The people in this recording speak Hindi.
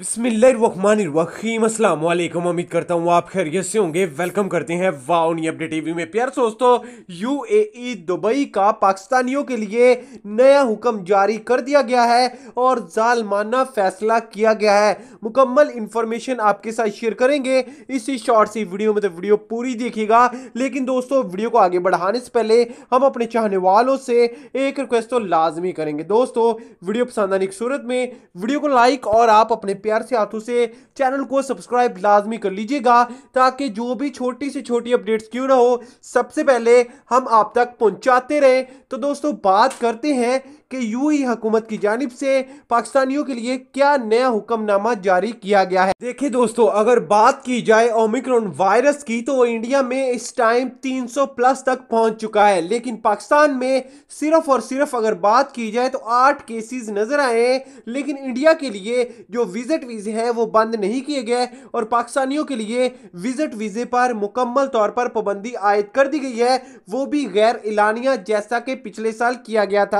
बिस्मिल्लाहिर्रहमानिर्रहीम। अस्सलाम वालेकुम उम्मीद करता हूँ आप खैरियत से होंगे। वेलकम करते हैं वाउनी अपडेट टीवी में। प्यार दोस्तों, यूएई दुबई का पाकिस्तानियों के लिए नया हुक्म जारी कर दिया गया है और जालमाना फैसला किया गया है। मुकम्मल इंफॉर्मेशन आपके साथ शेयर करेंगे। इसी शॉर्ट सी वीडियो में तो वीडियो पूरी देखिएगा। लेकिन दोस्तों, वीडियो को आगे बढ़ाने से पहले हम अपने चाहने वालों से एक रिक्वेस्ट तो लाजमी करेंगे। दोस्तों, वीडियो पसंद आने की सूरत में वीडियो को लाइक और आप अपने प्यार से हाथों से चैनल को सब्सक्राइब लाजमी कर लीजिएगा, ताकि जो भी छोटी से छोटी अपडेट्स क्यों ना हो, सबसे पहले हम आप तक पहुंचाते रहे। तो दोस्तों, बात करते हैं कि यूई हुकूमत की जानब से पाकिस्तानियों के लिए क्या नया हुक्मनामा जारी किया गया है। देखिए दोस्तों, अगर बात की जाए ओमिक्रॉन वायरस की तो इंडिया में इस टाइम 300 प्लस तक पहुँच चुका है। लेकिन पाकिस्तान में सिर्फ़ और सिर्फ़ अगर बात की जाए तो आठ केसेस नज़र आए लेकिन इंडिया के लिए जो विज़िट वीजे हैं, वो बंद नहीं किए गए और पाकिस्तानियों के लिए विज़िट वीजे पर मुकम्मल तौर पर पाबंदी आयद कर दी गई है। वो भी गैर एलानिया जैसा कि पिछले साल किया गया था।